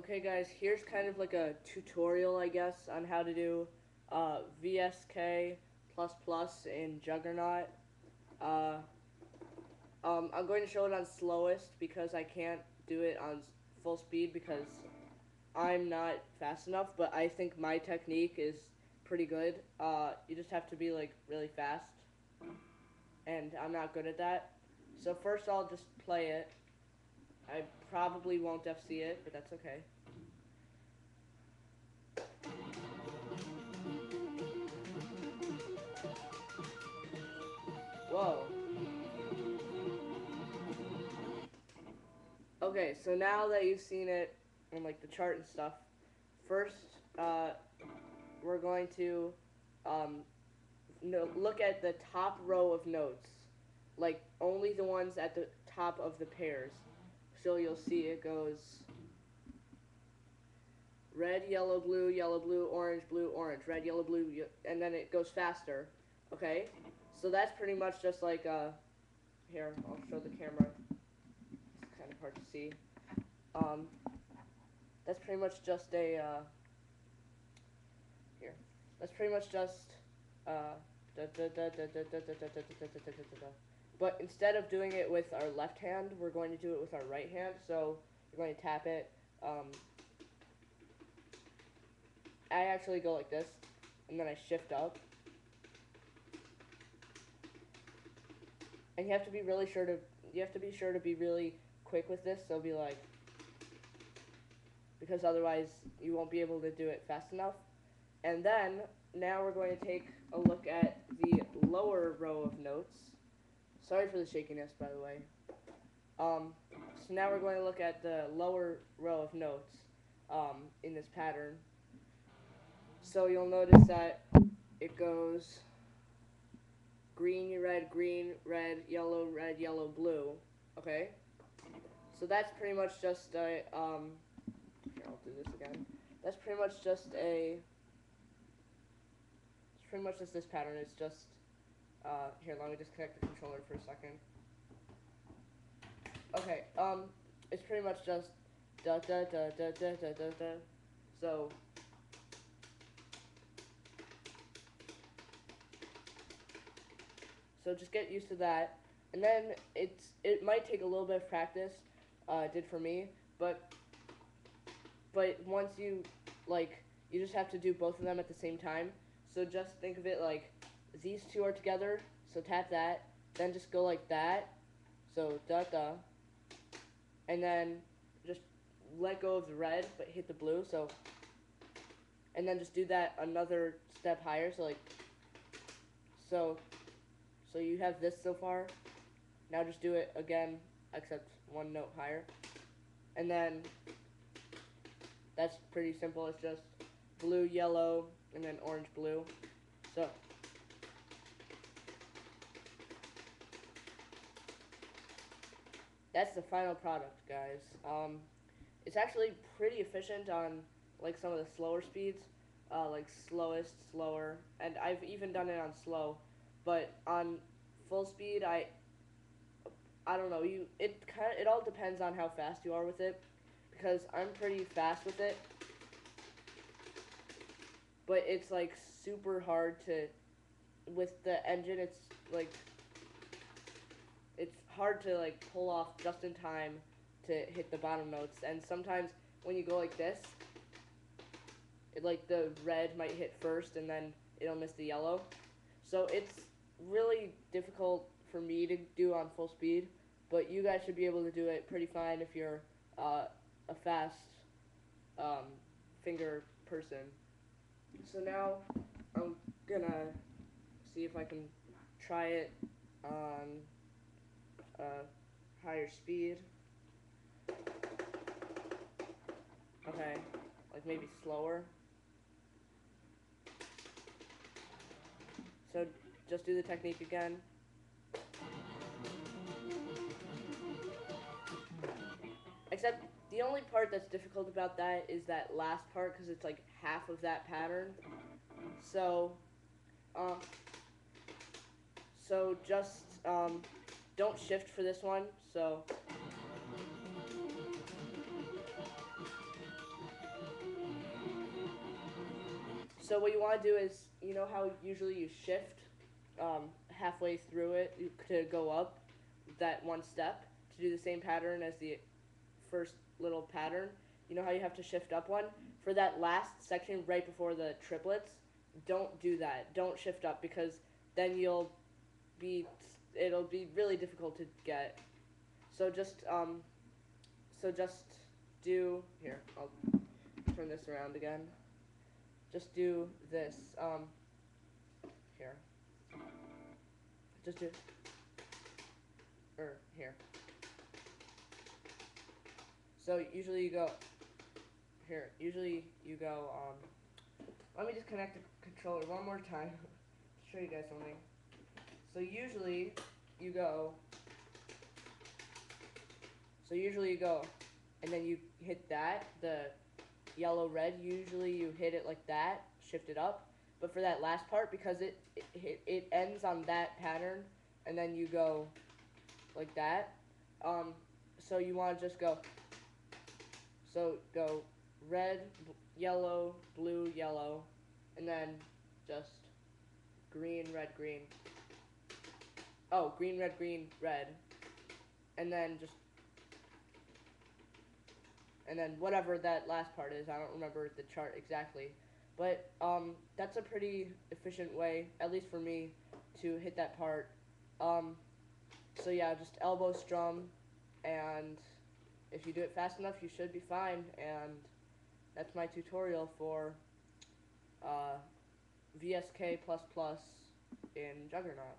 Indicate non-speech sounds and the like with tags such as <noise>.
Okay guys, here's kind of like a tutorial I guess on how to do uh, VSK++ Plus in Juggernaut. Uh, um, I'm going to show it on slowest because I can't do it on full speed because I'm not fast enough, but I think my technique is pretty good. Uh, you just have to be like really fast, and I'm not good at that. So first I'll just play it. I probably won't FC it, but that's okay. Whoa. Okay, so now that you've seen it on like the chart and stuff, first uh, we're going to um, no, look at the top row of notes, like only the ones at the top of the pairs. So you'll see it goes red, yellow, blue, yellow, blue, orange, blue, orange, red, yellow, blue, and then it goes faster. Okay, so that's pretty much just like uh, here. I'll show the camera. It's kind of hard to see. Um, that's pretty much just a uh, here. That's pretty much just uh, but instead of doing it with our left hand, we're going to do it with our right hand. So we're going to tap it. Um, I actually go like this, and then I shift up. And you have to be really sure to you have to be sure to be really quick with this. So be like because otherwise you won't be able to do it fast enough. And then now we're going to take a look at the lower row of notes. Sorry for the shakiness, by the way. Um, so now we're going to look at the lower row of notes um, in this pattern. So you'll notice that it goes green, red, green, red, yellow, red, yellow, blue. Okay? So that's pretty much just a, um, here, I'll do this again. That's pretty much just a, it's pretty much just this pattern. It's just, uh, here, let me disconnect the controller for a second. Okay, um, it's pretty much just da da da da da da da da. So, so just get used to that. And then it's, it might take a little bit of practice, uh, did for me, but, but once you, like, you just have to do both of them at the same time. So just think of it like these two are together, so tap that, then just go like that, so da da, and then just let go of the red, but hit the blue, so, and then just do that another step higher, so like, so, so you have this so far, now just do it again, except one note higher, and then, that's pretty simple, it's just blue, yellow, and then orange, blue, so, that's the final product, guys. Um, it's actually pretty efficient on like some of the slower speeds, uh, like slowest, slower, and I've even done it on slow. But on full speed, I I don't know. You it kind of it all depends on how fast you are with it, because I'm pretty fast with it. But it's like super hard to with the engine. It's like it's hard to like pull off just in time to hit the bottom notes. And sometimes when you go like this it like the red might hit first and then it'll miss the yellow. So it's really difficult for me to do on full speed but you guys should be able to do it pretty fine if you're uh, a fast um, finger person. So now I'm gonna see if I can try it on higher speed. Okay, like maybe slower. So just do the technique again. Except the only part that's difficult about that is that last part because it's like half of that pattern. So, uh, so just um, don't shift for this one, so. So what you want to do is, you know how usually you shift um, halfway through it to go up that one step to do the same pattern as the first little pattern. You know how you have to shift up one? For that last section right before the triplets, don't do that. Don't shift up because then you'll be it'll be really difficult to get. So just um, so just do here. I'll turn this around again. Just do this. Um, here. Just do. Or here. So usually you go. Here. Usually you go. Um, let me just connect the controller one more time. <laughs> show you guys something. So usually you go. So usually you go, and then you hit that the yellow red. Usually you hit it like that, shift it up. But for that last part, because it it, it ends on that pattern, and then you go like that. Um, so you want to just go. So go red, yellow, blue, yellow, and then just green, red, green. Oh, green, red, green, red, and then just and then whatever that last part is. I don't remember the chart exactly, but um, that's a pretty efficient way, at least for me, to hit that part. Um, so yeah, just elbow strum, and if you do it fast enough, you should be fine. And that's my tutorial for uh, VSK++ plus in Juggernaut.